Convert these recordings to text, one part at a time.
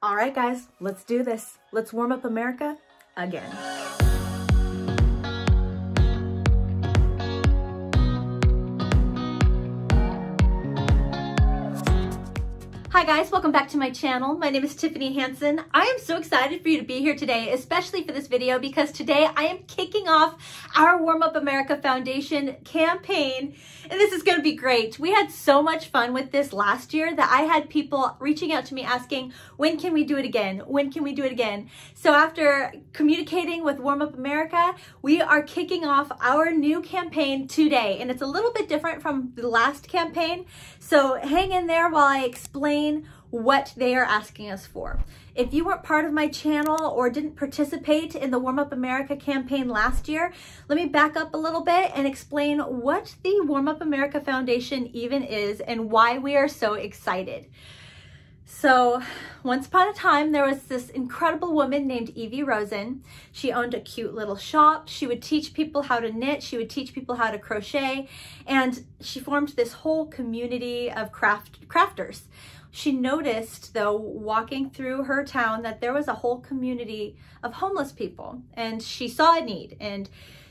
All right, guys, let's do this. Let's warm up America again. Hi guys, welcome back to my channel. My name is Tiffany Hansen. I am so excited for you to be here today, especially for this video because today I am kicking off our Warm Up America Foundation campaign and this is going to be great. We had so much fun with this last year that I had people reaching out to me asking, when can we do it again? When can we do it again? So after communicating with Warm Up America, we are kicking off our new campaign today and it's a little bit different from the last campaign. So hang in there while I explain what they are asking us for. If you weren't part of my channel or didn't participate in the Warm Up America campaign last year, let me back up a little bit and explain what the Warm Up America Foundation even is and why we are so excited. So once upon a time, there was this incredible woman named Evie Rosen. She owned a cute little shop. She would teach people how to knit. She would teach people how to crochet. And she formed this whole community of craft crafters. She noticed, though, walking through her town, that there was a whole community of homeless people, and she saw a need. And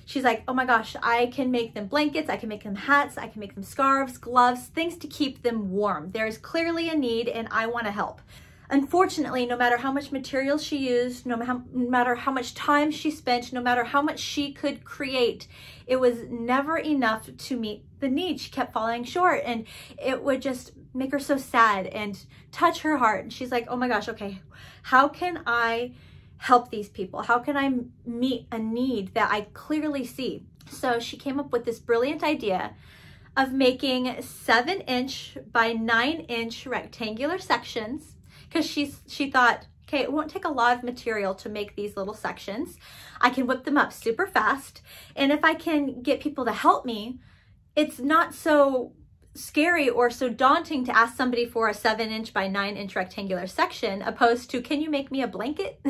she's like, oh my gosh, I can make them blankets, I can make them hats, I can make them scarves, gloves, things to keep them warm. There is clearly a need, and I want to help. Unfortunately, no matter how much material she used, no matter how much time she spent, no matter how much she could create, it was never enough to meet the need. She kept falling short and it would just make her so sad and touch her heart. And she's like, oh my gosh, okay, how can I help these people? How can I meet a need that I clearly see? So she came up with this brilliant idea of making seven inch by nine inch rectangular sections because she's she thought okay it won't take a lot of material to make these little sections I can whip them up super fast and if I can get people to help me it's not so scary or so daunting to ask somebody for a seven inch by nine inch rectangular section opposed to can you make me a blanket?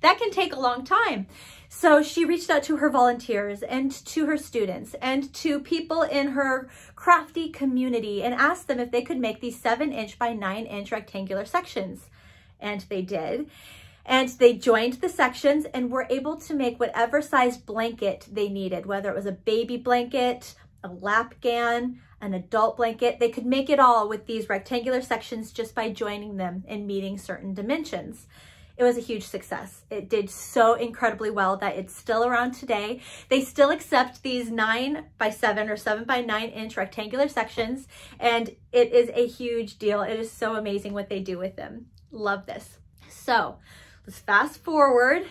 That can take a long time. So she reached out to her volunteers and to her students and to people in her crafty community and asked them if they could make these seven inch by nine inch rectangular sections. And they did. And they joined the sections and were able to make whatever size blanket they needed whether it was a baby blanket a lapghan, an adult blanket. They could make it all with these rectangular sections just by joining them and meeting certain dimensions. It was a huge success. It did so incredibly well that it's still around today. They still accept these nine by seven or seven by nine inch rectangular sections, and it is a huge deal. It is so amazing what they do with them. Love this. So let's fast forward.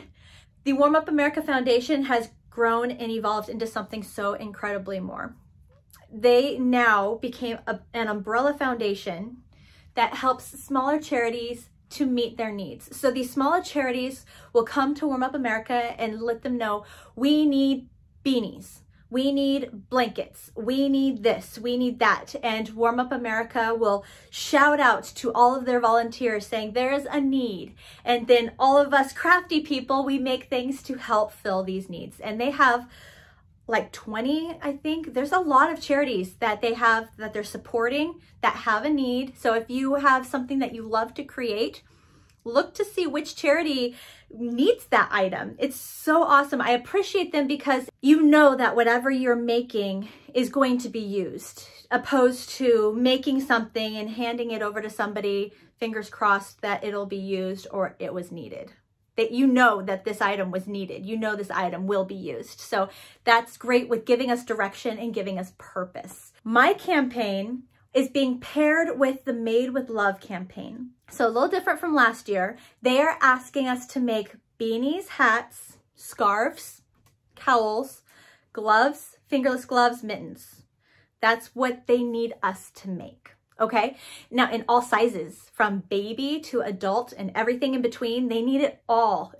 The Warm Up America Foundation has grown and evolved into something so incredibly more they now became a, an umbrella foundation that helps smaller charities to meet their needs. So these smaller charities will come to Warm Up America and let them know we need beanies. We need blankets. We need this. We need that. And Warm Up America will shout out to all of their volunteers saying there is a need. And then all of us crafty people, we make things to help fill these needs. And they have like 20, I think. There's a lot of charities that they have that they're supporting that have a need. So if you have something that you love to create, look to see which charity needs that item. It's so awesome. I appreciate them because you know that whatever you're making is going to be used opposed to making something and handing it over to somebody, fingers crossed that it'll be used or it was needed that you know that this item was needed. You know this item will be used. So that's great with giving us direction and giving us purpose. My campaign is being paired with the Made with Love campaign. So a little different from last year. They are asking us to make beanies, hats, scarves, cowls, gloves, fingerless gloves, mittens. That's what they need us to make okay? Now in all sizes, from baby to adult and everything in between, they need it all.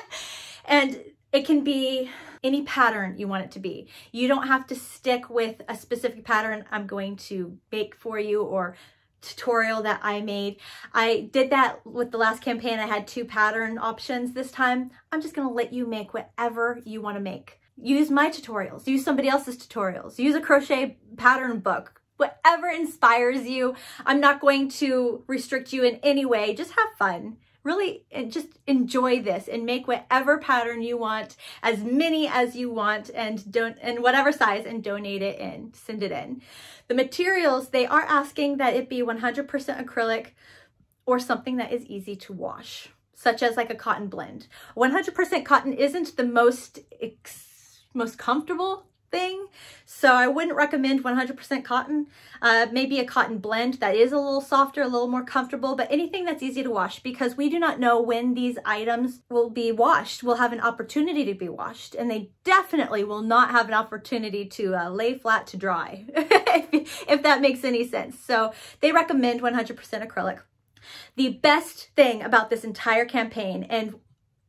and it can be any pattern you want it to be. You don't have to stick with a specific pattern I'm going to make for you or tutorial that I made. I did that with the last campaign. I had two pattern options this time. I'm just gonna let you make whatever you wanna make. Use my tutorials, use somebody else's tutorials, use a crochet pattern book, whatever inspires you. I'm not going to restrict you in any way. Just have fun. really and just enjoy this and make whatever pattern you want, as many as you want and don't, and whatever size and donate it in, send it in. The materials, they are asking that it be 100% acrylic or something that is easy to wash, such as like a cotton blend. 100% cotton isn't the most, most comfortable thing. So I wouldn't recommend 100% cotton. Uh, maybe a cotton blend that is a little softer, a little more comfortable, but anything that's easy to wash because we do not know when these items will be washed, will have an opportunity to be washed. And they definitely will not have an opportunity to uh, lay flat to dry, if, if that makes any sense. So they recommend 100% acrylic. The best thing about this entire campaign and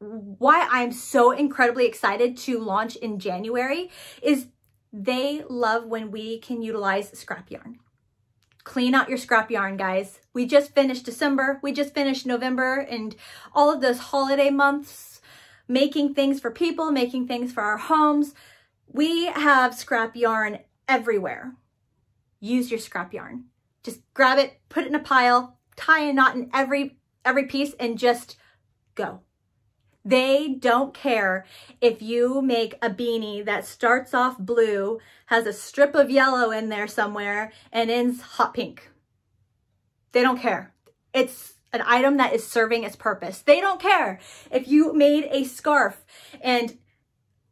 why I'm so incredibly excited to launch in January is they love when we can utilize scrap yarn. Clean out your scrap yarn, guys. We just finished December. We just finished November and all of those holiday months, making things for people, making things for our homes. We have scrap yarn everywhere. Use your scrap yarn. Just grab it, put it in a pile, tie a knot in every every piece and just go. They don't care if you make a beanie that starts off blue, has a strip of yellow in there somewhere, and ends hot pink. They don't care. It's an item that is serving its purpose. They don't care if you made a scarf and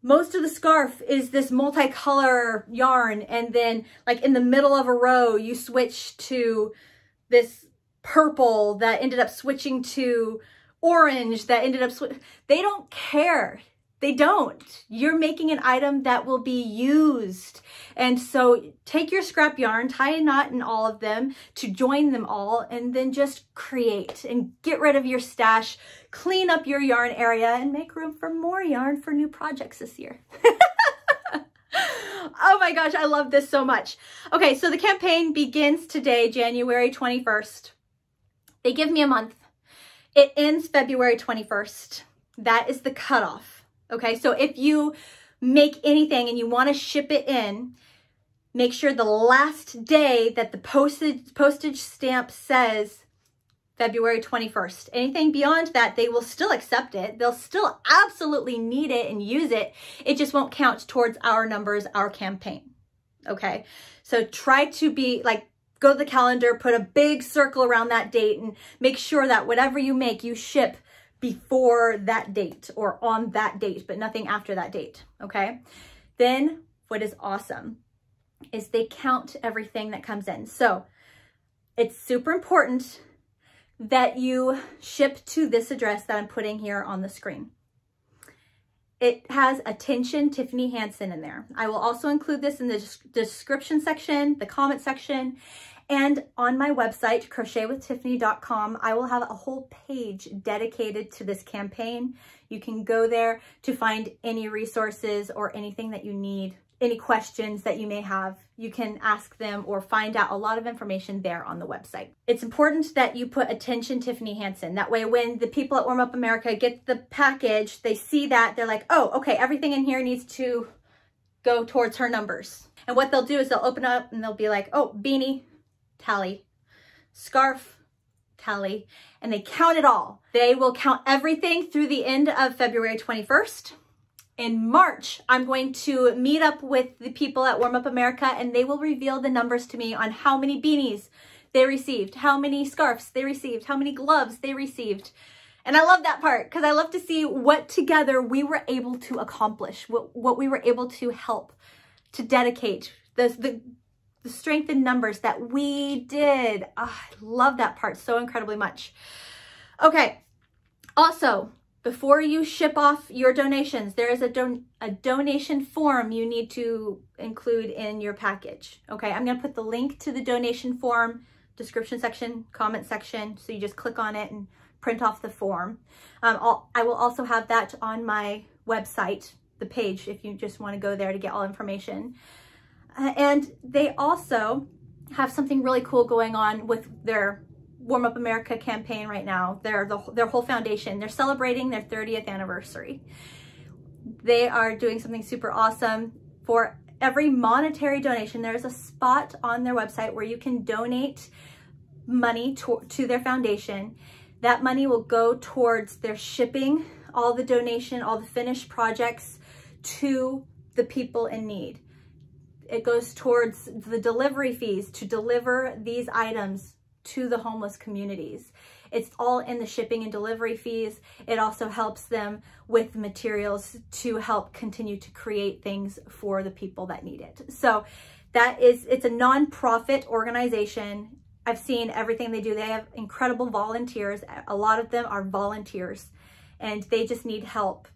most of the scarf is this multicolor yarn and then like in the middle of a row you switch to this purple that ended up switching to orange that ended up, they don't care. They don't. You're making an item that will be used. And so take your scrap yarn, tie a knot in all of them to join them all, and then just create and get rid of your stash, clean up your yarn area, and make room for more yarn for new projects this year. oh my gosh, I love this so much. Okay, so the campaign begins today, January 21st. They give me a month. It ends February 21st. That is the cutoff. Okay, so if you make anything and you want to ship it in, make sure the last day that the postage, postage stamp says February 21st. Anything beyond that, they will still accept it. They'll still absolutely need it and use it. It just won't count towards our numbers, our campaign. Okay. So try to be like, go to the calendar, put a big circle around that date and make sure that whatever you make, you ship before that date or on that date, but nothing after that date, okay? Then what is awesome is they count everything that comes in. So it's super important that you ship to this address that I'm putting here on the screen. It has attention Tiffany Hansen in there. I will also include this in the description section, the comment section, and on my website, crochetwithtiffany.com, I will have a whole page dedicated to this campaign. You can go there to find any resources or anything that you need, any questions that you may have. You can ask them or find out a lot of information there on the website. It's important that you put attention Tiffany Hansen. That way, when the people at Warm Up America get the package, they see that, they're like, oh, okay, everything in here needs to go towards her numbers. And what they'll do is they'll open up and they'll be like, oh, beanie, tally, scarf, tally, and they count it all. They will count everything through the end of February 21st. In March, I'm going to meet up with the people at Warm Up America and they will reveal the numbers to me on how many beanies they received, how many scarves they received, how many gloves they received. And I love that part because I love to see what together we were able to accomplish, what, what we were able to help, to dedicate, the, the the strength in numbers that we did. Oh, I love that part so incredibly much. Okay, also, before you ship off your donations, there is a, don a donation form you need to include in your package. Okay, I'm gonna put the link to the donation form, description section, comment section, so you just click on it and print off the form. Um, I'll, I will also have that on my website, the page, if you just wanna go there to get all information. Uh, and they also have something really cool going on with their Warm Up America campaign right now. They're the, their whole foundation. They're celebrating their 30th anniversary. They are doing something super awesome. For every monetary donation, there's a spot on their website where you can donate money to, to their foundation. That money will go towards their shipping, all the donation, all the finished projects to the people in need. It goes towards the delivery fees to deliver these items to the homeless communities. It's all in the shipping and delivery fees. It also helps them with materials to help continue to create things for the people that need it. So that is, it's a nonprofit organization. I've seen everything they do. They have incredible volunteers. A lot of them are volunteers and they just need help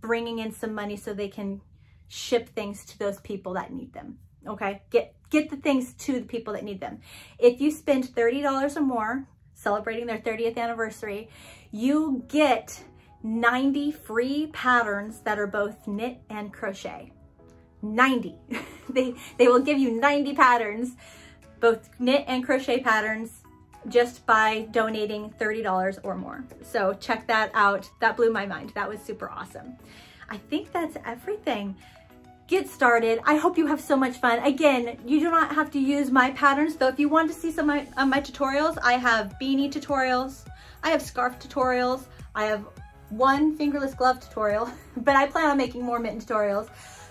bringing in some money so they can ship things to those people that need them. Okay, get get the things to the people that need them. If you spend $30 or more celebrating their 30th anniversary, you get 90 free patterns that are both knit and crochet. 90. they, they will give you 90 patterns, both knit and crochet patterns, just by donating $30 or more. So check that out. That blew my mind. That was super awesome. I think that's everything get started. I hope you have so much fun. Again, you do not have to use my patterns, though if you want to see some of my, my tutorials, I have beanie tutorials, I have scarf tutorials, I have one fingerless glove tutorial, but I plan on making more mitten tutorials.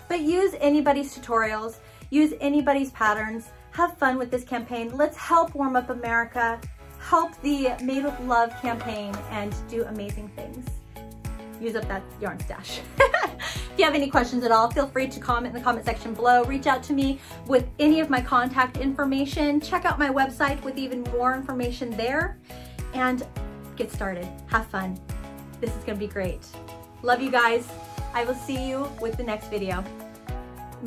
But use anybody's tutorials, use anybody's patterns, have fun with this campaign. Let's help Warm Up America, help the Made with Love campaign, and do amazing things use up that yarn stash. if you have any questions at all, feel free to comment in the comment section below. Reach out to me with any of my contact information. Check out my website with even more information there and get started. Have fun. This is gonna be great. Love you guys. I will see you with the next video.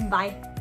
Bye.